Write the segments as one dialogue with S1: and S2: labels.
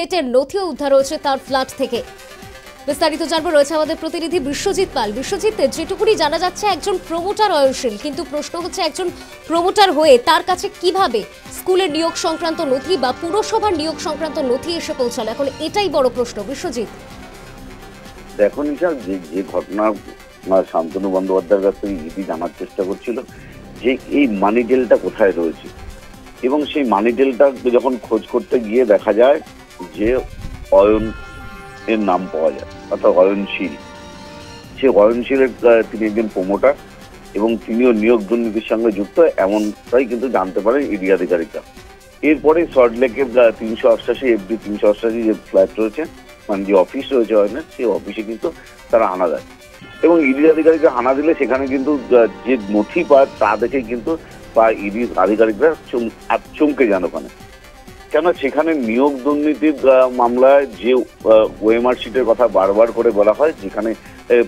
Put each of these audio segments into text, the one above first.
S1: টেটের নথিও উদ্ধার হয়েছে তার ফ্ল্যাট থেকে। বিস্তারিত জানব, রয়েছে আমাদের প্রতিনিধি বিশ্বজিৎ পাল। বিশ্বজিৎ, যেটুকুনি জানা যাচ্ছে, একজন প্রমোটার অয়নশীল। কিন্তু প্রশ্ন হচ্ছে, একজন প্রমোটার হয়ে তার কাছে কীভাবে স্কুলের নিয়োগ সংক্রান্ত নথি বা পুরসভার নিয়োগ সংক্রান্ত নথি এসে পৌঁছালো? এখন এটাই বড় প্রশ্ন। বিশ্বজিৎ।
S2: দেখো নিশা যে যে ঘটনা শান্তনু বন্দ্যোপাধ্যায়ের কাছ থেকে ইডি জানার চেষ্টা করছিল, যে এই মানি ডেলটা কোথায় রয়েছে? এবং সেই মানি ডেলটা যখন খোঁজ করতে গিয়ে দেখা যায় যে অয়ন এর নাম পাওয়া যায়, অর্থাৎ অয়নশীল। সে অয়নশীলের তিনি একজন প্রমোটার এবং তিনিও নিয়োগ দুর্নীতির সঙ্গে যুক্ত, এমনটাই কিন্তু জানতে পারেন ইডি আধিকারিকরা। এরপরে সল্টলেকের তিনশো অষ্টাশি এফডি তিনশো অষ্টাশি যে ফ্ল্যাট রয়েছে মানে যে অফিস রয়েছে অয়নের, সেই অফিসে কিন্তু তারা আনা দেয়। এবং ইডি আধিকারিকরা হানা দিলে সেখানে কিন্তু যে নথি পায়, তা দেখে কিন্তু বা ইডি আধিকারিকরা চম- চমকে যান ওখানে কেন সেখানে নিয়োগ দুর্নীতির মামলায় যে ওএমআর শিটের কথা বারবার করে বলা হয় যেখানে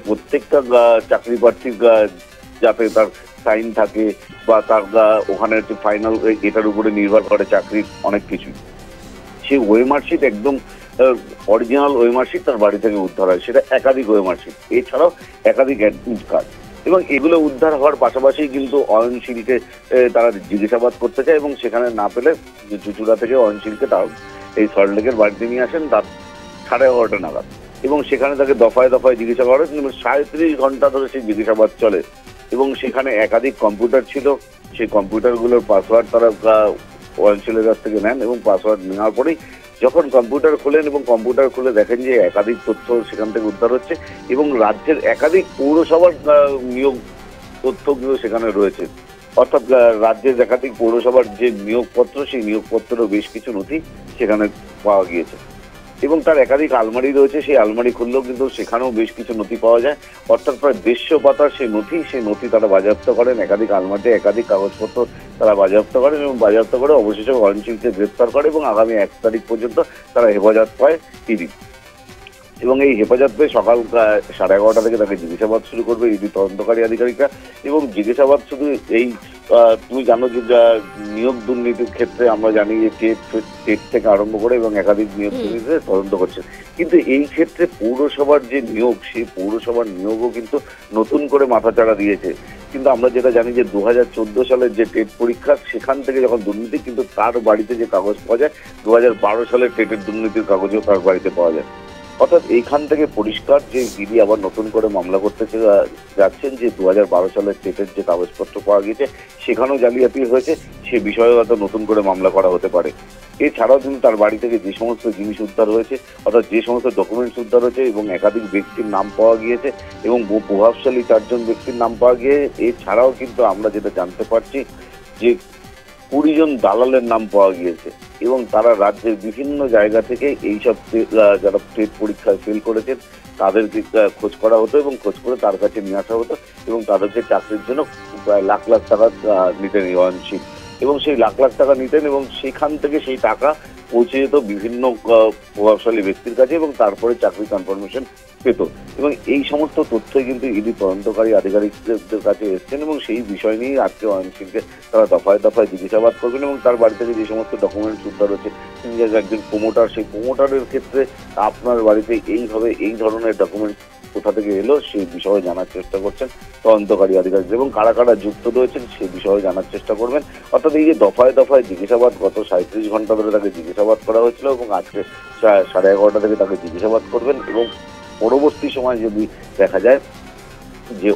S2: প্রত্যেকটা চাকরি প্রার্থীর যাতে তার সাইন থাকে বা তার ওখানে ফাইনাল এটার উপরে নির্ভর করে চাকরির অনেক কিছুই। সেই ওয়েমার শিট একদম অরিজিনাল ওয়েমার শিট তার বাড়ি থেকে উদ্ধার হয়। সেটা একাধিক ওয়েমার শিট। এছাড়াও একাধিক অ্যাডমিট কার্ড। এবং এগুলো উদ্ধার হওয়ার পাশাপাশি কিন্তু অয়নশীলকে তারা জিজ্ঞাসাবাদ করতে চায় এবং সেখানে না পেলে চুচুড়া থেকে অয়নশীলকে তার এই সল্টলেকের বাড়িতে নিয়ে আসেন তার সাড়ে এগারোটা নাগাদ। এবং সেখানে তাকে দফায় দফায় জিজ্ঞাসা করে কিন্তু সাঁত্রিশ ঘণ্টা ধরে সেই জিজ্ঞাসাবাদ চলে। এবং সেখানে একাধিক কম্পিউটার ছিল। সেই কম্পিউটারগুলোর পাসওয়ার্ড তারা অঞ্চলের কাছ থেকে নেন এবং পাসওয়ার্ড নেওয়ার পরেই যখন কম্পিউটার খোলেন এবং কম্পিউটার খুলে দেখেন যে একাধিক তথ্য সেখান থেকে উদ্ধার হচ্ছে এবং রাজ্যের একাধিক পৌরসভার নিয়োগ তথ্যগুলো সেখানে রয়েছে। অর্থাৎ রাজ্যের একাধিক পৌরসভার যে নিয়োগপত্র, সেই নিয়োগপত্রেরও বেশ কিছু নথি সেখানে পাওয়া গিয়েছে। এবং তার একাধিক আলমারি রয়েছে, সেই আলমারি খুললেও কিন্তু সেখানেও বেশ কিছু নথি পাওয়া যায়। অর্থাৎ প্রায় দেড়শো পাতার সেই নথি সেই নথি তারা বাজেয়াপ্ত করেন। একাধিক আলমারিতে একাধিক কাগজপত্র তারা বাজেয়াপ্ত করেন এবং বাজেয়াপ্ত করে অবশেষে অয়নশীলকে গ্রেপ্তার করে এবং আগামী এক তারিখ পর্যন্ত তারা হেফাজত পায় ইডি। এবং এই হেফাজত পেয়ে সকাল সাড়ে এগারোটা থেকে তাকে জিজ্ঞাসাবাদ শুরু করবে ইডি তদন্তকারী আধিকারিকরা এবং জিজ্ঞাসাবাদ শুধু এই তুমি জানো যে যা নিয়োগ দুর্নীতির ক্ষেত্রে আমরা জানি যে টেট টেট থেকে আরম্ভ করে এবং একাধিক নিয়োগ। দুর্নীতিতে তদন্ত করছে। কিন্তু এই ক্ষেত্রে পৌরসভার যে নিয়োগ সেই পৌরসভার নিয়োগও কিন্তু নতুন করে মাথাচাড়া দিয়েছে। কিন্তু আমরা যেটা জানি যে দু হাজার চোদ্দ সালের যে টেট পরীক্ষা সেখান থেকে যখন দুর্নীতি কিন্তু তার বাড়িতে যে কাগজ পাওয়া যায় দু হাজার বারো সালের টেটের দুর্নীতির কাগজও তার বাড়িতে পাওয়া যায়। অর্থাৎ এইখান থেকে পরিষ্কার যে ইডি আবার নতুন করে মামলা করতে যাচ্ছেন যে দু হাজার বারো সালের টেটের যে কাগজপত্র পাওয়া গিয়েছে, সেখানেও জালিয়াতি হয়েছে, সে বিষয়ে হয়তো নতুন করে মামলা করা হতে পারে। এছাড়াও কিন্তু তার বাড়ি থেকে যে সমস্ত জিনিস উদ্ধার হয়েছে, অর্থাৎ যে সমস্ত ডকুমেন্টস উদ্ধার হয়েছে এবং একাধিক ব্যক্তির নাম পাওয়া গিয়েছে এবং প্রভাবশালী চারজন ব্যক্তির নাম পাওয়া গিয়ে, এছাড়াও কিন্তু আমরা যেটা জানতে পারছি যে কুড়ি জন দালালের নাম পাওয়া গিয়েছে। এবং তারা রাজ্যের বিভিন্ন জায়গা থেকে এইসব যারা টেট পরীক্ষায় ফেল করেছেন, তাদেরকে খোঁজ করা হতো এবং খোঁজ করে তার কাছে নিয়ে আসা হতো এবং তাদেরকে চাকরির জন্য প্রায় লাখ লাখ টাকা নিতেন এই এবং সেই লাখ লাখ টাকা নিতেন এবং সেখান থেকে সেই টাকা পৌঁছে যেত বিভিন্ন প্রভাবশালী ব্যক্তির কাছে এবং তারপরে চাকরি কনফার্মেশন পেত। এবং এই সমস্ত তথ্যই কিন্তু ইডি তদন্তকারী আধিকারিকদের কাছে এসছেন এবং সেই বিষয় নিয়েই আজকে অয়নশীলকে তারা দফায় দফায় জিজ্ঞাসাবাদ করবেন এবং তার বাড়ি থেকে যে সমস্ত ডকুমেন্টস উদ্ধার হচ্ছে, তিনি একজন প্রমোটার সেই প্রমোটারের ক্ষেত্রে আপনার বাড়িতে এইভাবে এই ধরনের ডকুমেন্ট কোথা থেকে এলো সেই বিষয়ে জানার চেষ্টা করছেন তদন্তকারী আধিকারিক। এবং কারা কারা যুক্ত রয়েছেন সেই বিষয়ে জানার চেষ্টা করবেন। অর্থাৎ এই যে দফায় দফায় জিজ্ঞাসাবাদ, গত সাঁত্রিশ ঘণ্টা ধরে তাকে জিজ্ঞাসাবাদ করা হয়েছিল এবং আজকে সাড়ে এগারোটা থেকে তাকে জিজ্ঞাসাবাদ করবেন এবং পরবর্তী সময় যদি দেখা যায় যে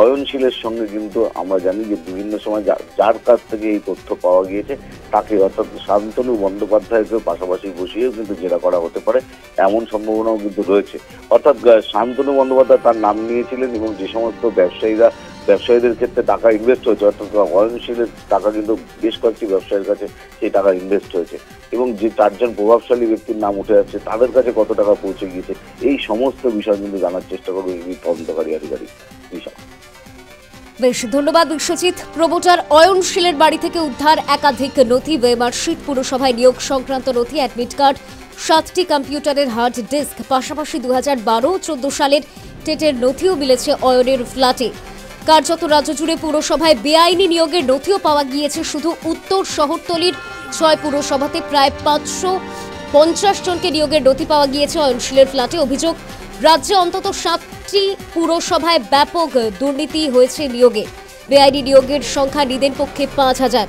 S2: অয়নশীলের সঙ্গে কিন্তু আমরা জানি যে বিভিন্ন সময় যার কাছ থেকে এই তথ্য পাওয়া গিয়েছে, তাকে অর্থাৎ শান্তনু বন্দ্যোপাধ্যায়কে পাশাপাশি বসিয়েও কিন্তু জেরা করা হতে পারে, এমন সম্ভাবনাও কিন্তু রয়েছে। অর্থাৎ শান্তনু বন্দ্যোপাধ্যায় তার নাম নিয়েছিলেন এবং যে সমস্ত ব্যবসায়ীরা, ব্যবসায়ীদের ক্ষেত্রে টাকা ইনভেস্ট হয়েছে, অর্থাৎ অয়নশীলের টাকা কিন্তু বেশ কয়েকটি ব্যবসায়ীর কাছে সেই টাকা ইনভেস্ট হয়েছে। এবং যে চারজন প্রভাবশালী ব্যক্তির নাম উঠে যাচ্ছে তাদের কাছে কত টাকা পৌঁছে গিয়েছে, এই সমস্ত বিষয় কিন্তু জানার চেষ্টা করবে তদন্তকারী আধিকারিক
S1: বেশ ধন্যবাদ বিশ্বজিৎ। প্রমোটার অয়নশীলের বাড়ি থেকে উদ্ধার একাধিক নথি ওয়েমার্কশিট পুরসভায় নিয়োগ সংক্রান্ত নথি, অ্যাডমিট কার্ড, সাতটি কম্পিউটারের হার্ড ডিস্ক, পাশাপাশি দু হাজার বারো চোদ্দ সালের টেটের নথিও মিলেছে অয়নের ফ্ল্যাটে। কার্যত রাজ্য জুড়ে পুরসভায় বেআইনি নিয়োগের নথিও পাওয়া গিয়েছে, শুধু উত্তর শহরতলির ছয় পুরসভাতে প্রায় পাঁচশো পঞ্চাশ জনকে নিয়োগের নথি পাওয়া গিয়েছে অয়নশীলের ফ্ল্যাটে। অভিযোগ রাজ্যে অন্তত সাতটি পুরসভায় ব্যাপক দুর্নীতি হয়েছে নিয়োগে। বেআইনি নিয়োগের সংখ্যা নিদের পক্ষে পাঁচ হাজার।